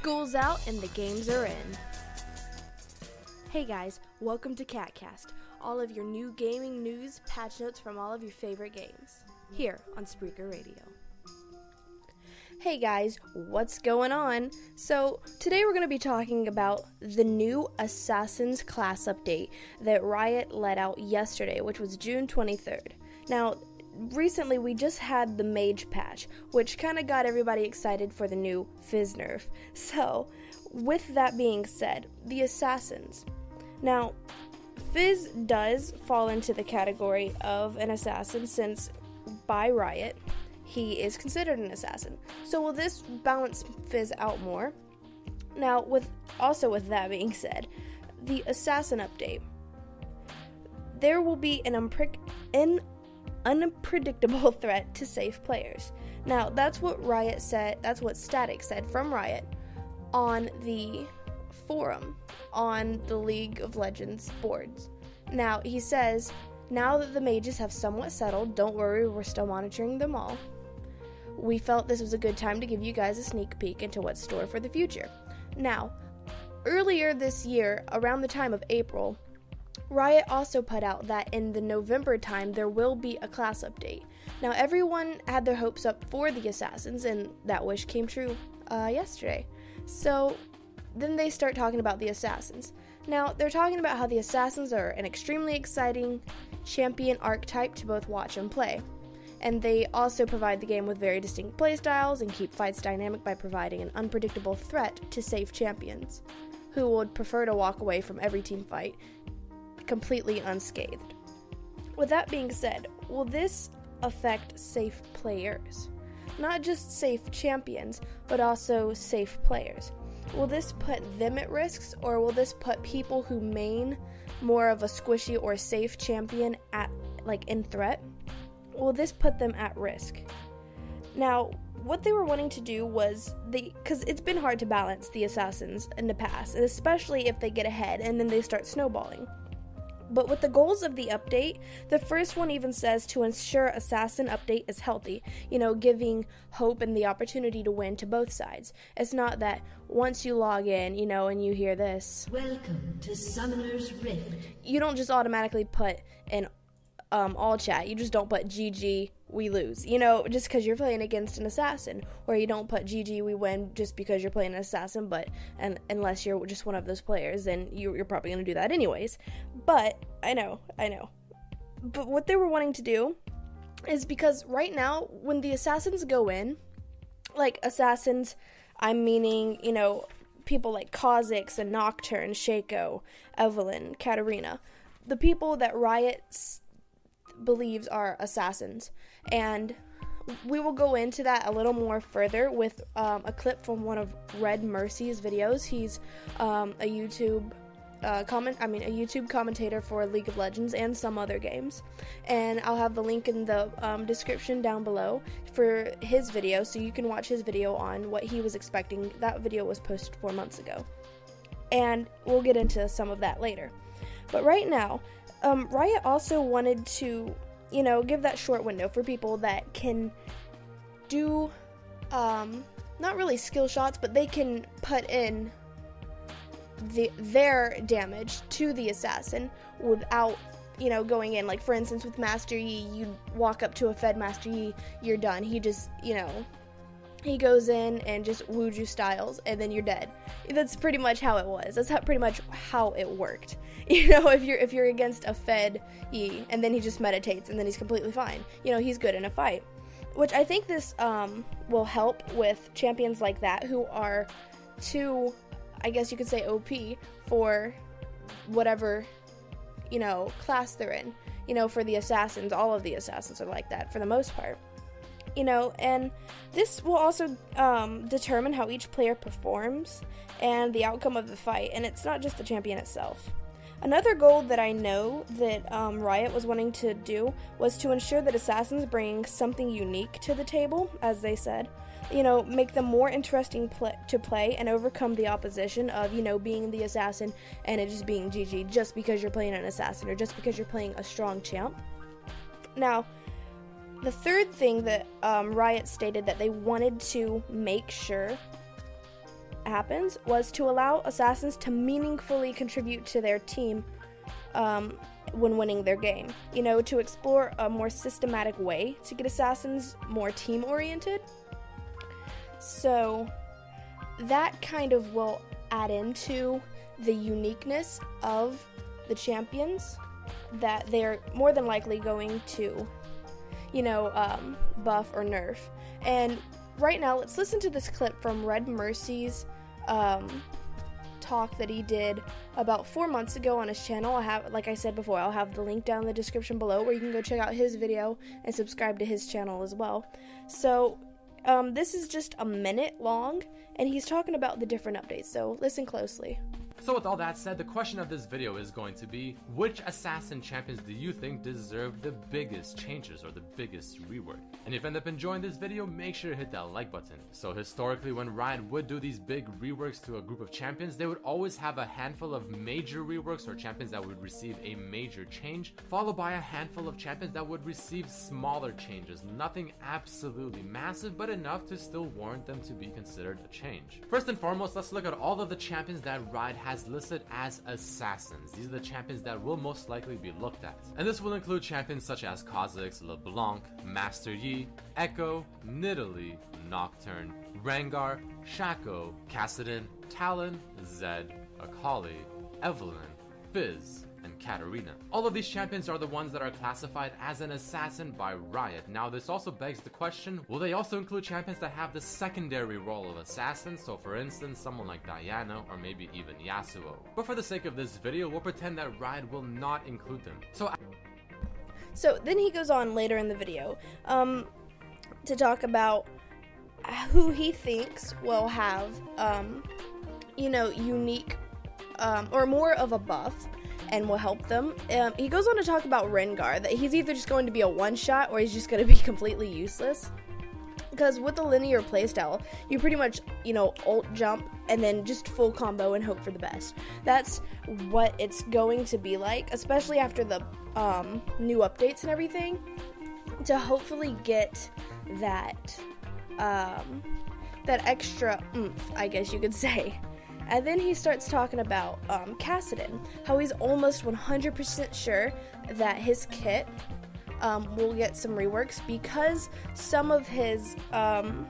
School's out and the games are in. Hey guys, welcome to CatCast, all of your new gaming news, patch notes from all of your favorite games, here on Spreaker Radio. Hey guys, what's going on? So, today we're going to be talking about the new Assassin's class update that Riot let out yesterday, which was June 23rd. Now, recently we just had the Mage patch, which kind of got everybody excited for the new Fizz nerf. So, with that being said, the Assassins. Now, Fizz does fall into the category of an assassin since by Riot he is considered an assassin. So will this balance Fizz out more? Now, with also with that being said, the assassin update. There will be an, unpre- an unpredictable threat to safe players. Now, that's what Riot said, that's what Static said from Riot on the forum on the League of Legends boards. Now, he says, now that the mages have somewhat settled, don't worry, we're still monitoring them all. We felt this was a good time to give you guys a sneak peek into what's store for the future. Now, earlier this year, around the time of April, Riot also put out that in the November time there will be a class update. Now, everyone had their hopes up for the Assassins, and that wish came true uh, yesterday. So, then they start talking about the Assassins. Now, they're talking about how the Assassins are an extremely exciting champion archetype to both watch and play. And they also provide the game with very distinct playstyles and keep fights dynamic by providing an unpredictable threat to safe champions, who would prefer to walk away from every team fight completely unscathed. With that being said, will this affect safe players? Not just safe champions, but also safe players. Will this put them at risks, or will this put people who main more of a squishy or safe champion at like in threat? Will this put them at risk? Now, what they were wanting to do was they because it's been hard to balance the assassins in the past, and especially if they get ahead and then they start snowballing. But with the goals of the update, the first one even says to ensure Assassin update is healthy, you know, giving hope and the opportunity to win to both sides. It's not that once you log in, you know, and you hear this, Welcome to Summoner's Rift. you don't just automatically put in um, all chat. You just don't put GG, we lose. You know, just because you're playing against an assassin, or you don't put GG, we win just because you're playing an assassin. But and unless you're just one of those players, then you, you're probably gonna do that anyways. But I know, I know. But what they were wanting to do is because right now, when the assassins go in, like assassins, I'm meaning, you know, people like Kha'Zix and Nocturne, Shaco, Evelynn, Katarina, the people that Riot believes are assassins. And we will go into that a little more further with um, a clip from one of Red Mercy's videos. He's um, a YouTube uh, comment, I mean, a YouTube commentator for League of Legends and some other games. And I'll have the link in the um, description down below for his video, so you can watch his video on what he was expecting. That video was posted four months ago, and we'll get into some of that later. But right now, um, Riot also wanted to, you know, give that short window for people that can do, um, not really skill shots, but they can put in the, their damage to the assassin without you know going in. Like for instance with master yi you walk up to a fed master yi you're done. He just you know he goes in and just wuju styles and then you're dead. That's pretty much how it was. That's how, pretty much how it worked. You know if you're if you're against a fed yi and then he just meditates and then he's completely fine. You know he's good in a fight. Which i think this um, will help with champions like that who are too I guess you could say OP for whatever, you know, class they're in. You know, for the assassins, all of the assassins are like that for the most part. You know, and this will also um, determine how each player performs and the outcome of the fight, and it's not just the champion itself. Another goal that I know that um, Riot was wanting to do was to ensure that assassins bring something unique to the table, as they said you know, make them more interesting pl- to play and overcome the opposition of, you know, being the assassin and it just being GG just because you're playing an assassin or just because you're playing a strong champ. Now, the third thing that um, Riot stated that they wanted to make sure happens was to allow assassins to meaningfully contribute to their team um, when winning their game. You know, to explore a more systematic way to get assassins more team oriented. So that kind of will add into the uniqueness of the champions that they're more than likely going to, you know, um, buff or nerf. And right now, let's listen to this clip from Red Mercy's um, talk that he did about four months ago on his channel. I have, like I said before, I'll have the link down in the description below where you can go check out his video and subscribe to his channel as well. So, um, this is just a minute long, and he's talking about the different updates. So, listen closely. So with all that said, the question of this video is going to be, which assassin champions do you think deserve the biggest changes or the biggest rework? And if you end up enjoying this video, make sure to hit that like button. So historically, when Riot would do these big reworks to a group of champions, they would always have a handful of major reworks or champions that would receive a major change, followed by a handful of champions that would receive smaller changes. Nothing absolutely massive, but enough to still warrant them to be considered a change. First and foremost, let's look at all of the champions that Riot has has listed as assassins. These are the champions that will most likely be looked at. And this will include champions such as Kha'Zix, LeBlanc, Master Yi, Ekko, Nidalee, Nocturne, Rengar, Shaco, Kassadin, Talon, Zed, Akali, Evelynn, Fizz, and Katarina. All of these champions are the ones that are classified as an assassin by Riot. Now this also begs the question, will they also include champions that have the secondary role of assassin? So for instance, someone like Diana or maybe even Yasuo. But for the sake of this video, we'll pretend that Riot will not include them. So So then he goes on later in the video um, to talk about who he thinks will have, um, you know, unique um, or more of a buff and will help them. Um, he goes on to talk about Rengar, that he's either just going to be a one shot or he's just going to be completely useless. Because with the linear playstyle, you pretty much, you know, ult jump and then just full combo and hope for the best. That's what it's going to be like, especially after the um, new updates and everything, to hopefully get that um, that extra oomph, I guess you could say. And then he starts talking about um, Kassadin, how he's almost 100% sure that his kit um, will get some reworks because some of his um,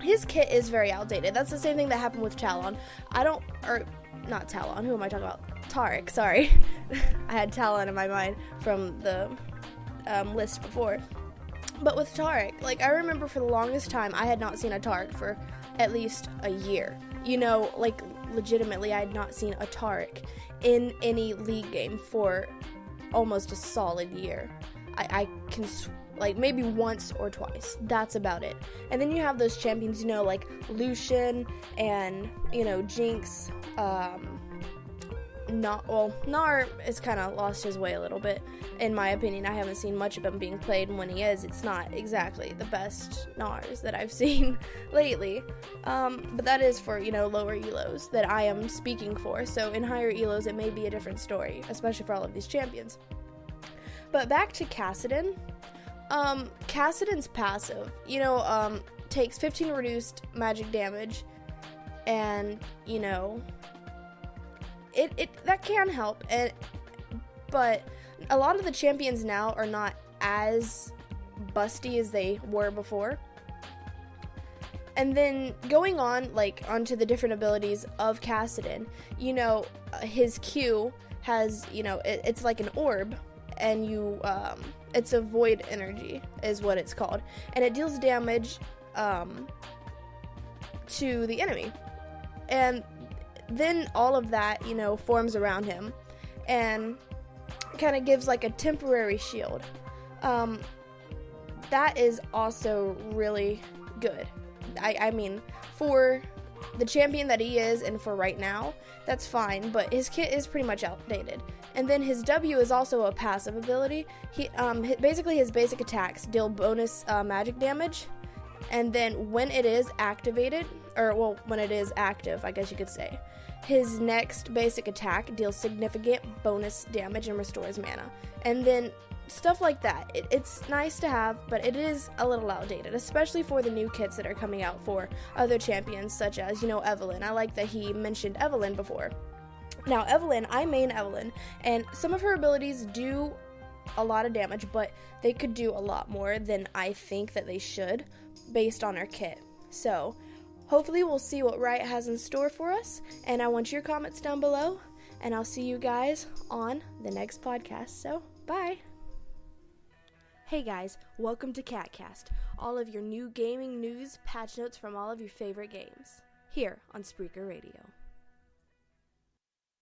his kit is very outdated. That's the same thing that happened with Talon. I don't, or not Talon. Who am I talking about? Taric. Sorry, I had Talon in my mind from the um, list before. But with Taric, like I remember for the longest time, I had not seen a Taric for at least a year. You know, like legitimately I had not seen a Taric in any league game for almost a solid year. I, I can like maybe once or twice. That's about it. And then you have those champions, you know, like Lucian and you know Jinx, um, not well, Gnar has kind of lost his way a little bit, in my opinion. I haven't seen much of him being played, and when he is, it's not exactly the best Gnars that I've seen lately. Um, but that is for you know lower elos that I am speaking for. So in higher elos, it may be a different story, especially for all of these champions. But back to Kassadin. Um, Kassadin's passive, you know, um, takes 15 reduced magic damage, and you know it, it that can help and but a lot of the champions now are not as busty as they were before and then going on like onto the different abilities of Kassadin, you know, his Q has, you know, it, it's like an orb and you um it's a void energy is what it's called and it deals damage um to the enemy. And then all of that, you know, forms around him and kind of gives like a temporary shield. Um, that is also really good. I, I mean, for the champion that he is and for right now, that's fine, but his kit is pretty much outdated. And then his W is also a passive ability. He um, basically his basic attacks deal bonus uh, magic damage, and then when it is activated, or well, when it is active, I guess you could say, his next basic attack deals significant bonus damage and restores mana. And then stuff like that. It, it's nice to have, but it is a little outdated, especially for the new kits that are coming out for other champions, such as, you know, Evelynn. I like that he mentioned Evelynn before. Now, Evelynn, I main Evelynn, and some of her abilities do a lot of damage, but they could do a lot more than I think that they should based on her kit. So, hopefully, we'll see what Riot has in store for us, and I want your comments down below, and I'll see you guys on the next podcast. So, bye. Hey guys, welcome to CatCast, all of your new gaming news, patch notes from all of your favorite games, here on Spreaker Radio.